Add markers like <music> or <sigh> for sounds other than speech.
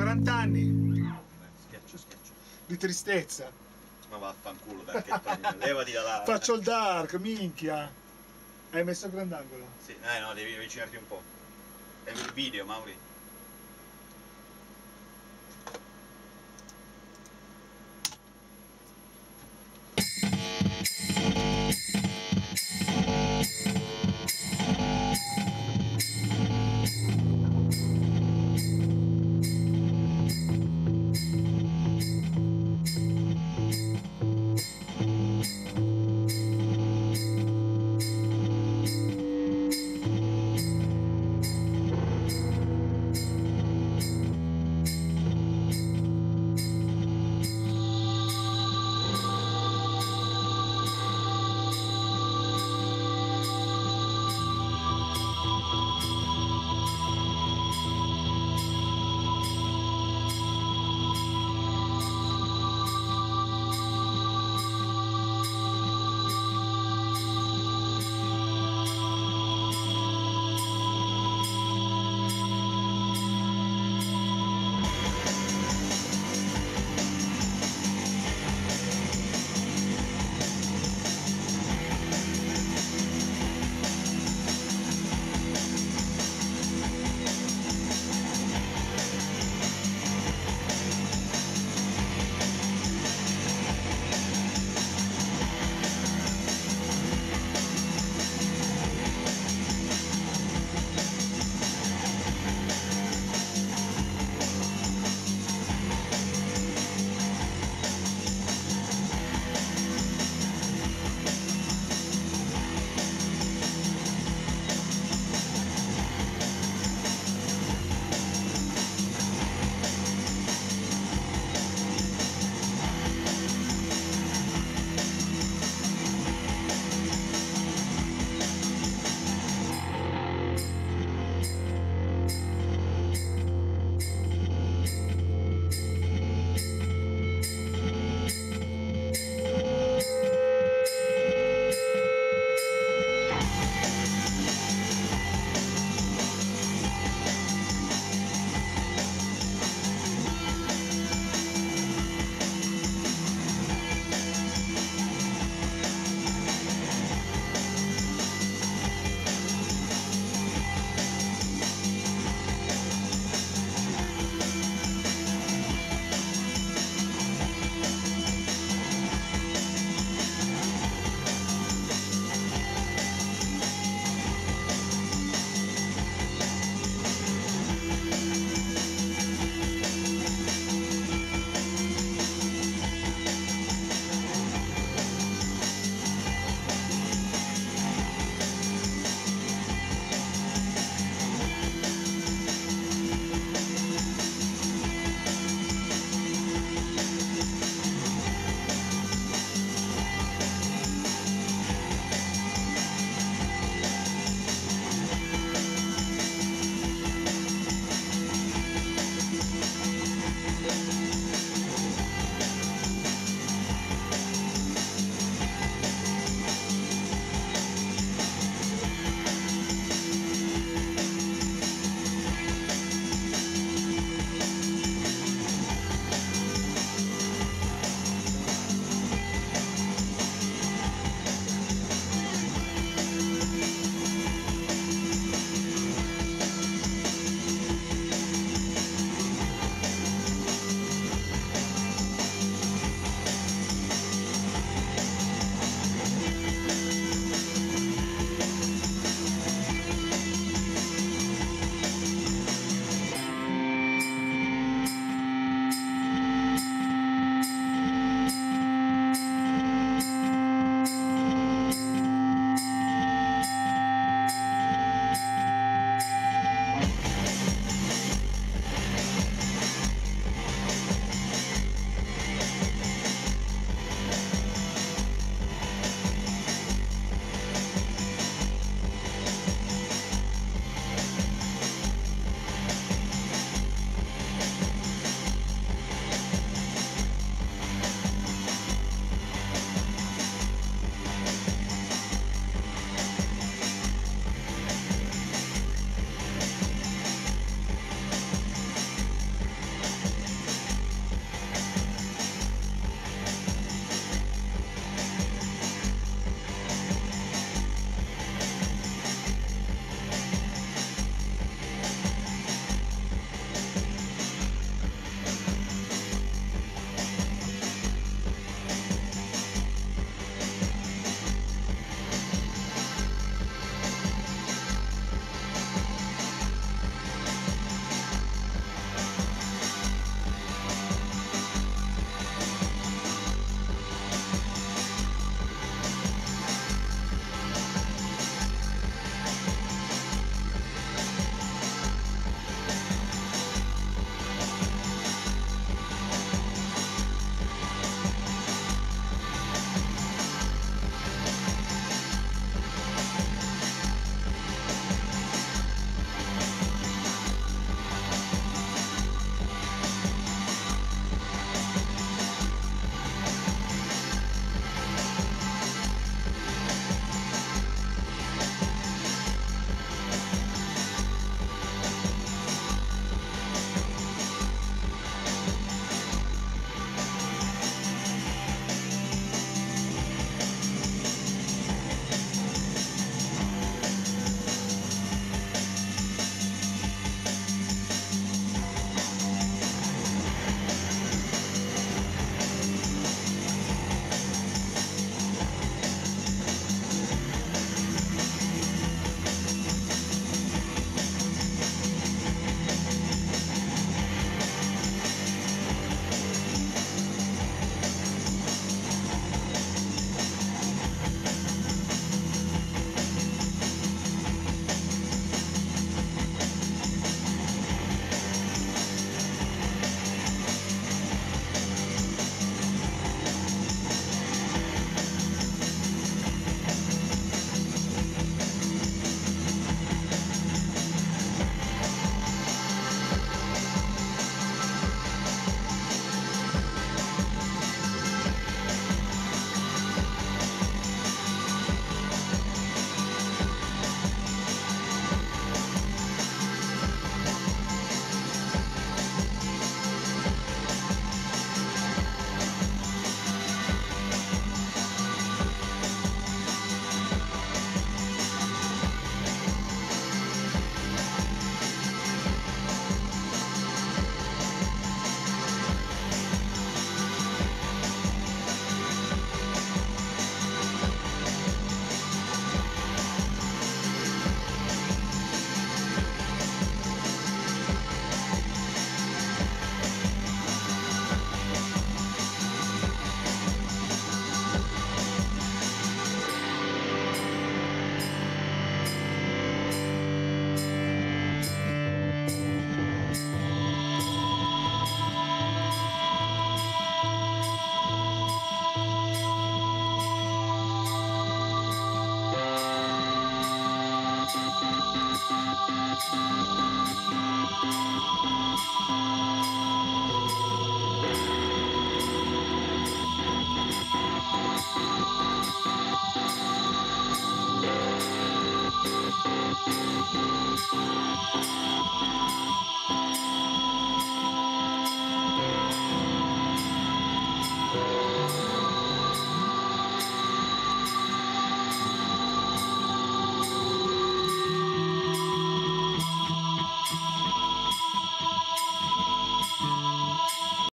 40 anni Schiaccio, schiaccio. di tristezza. Ma vaffanculo, perché <laughs> levati da là. Faccio il dark, minchia. Hai messo il grandangolo? Sì, eh no, devi avvicinarti un po'. È il video, Mauri.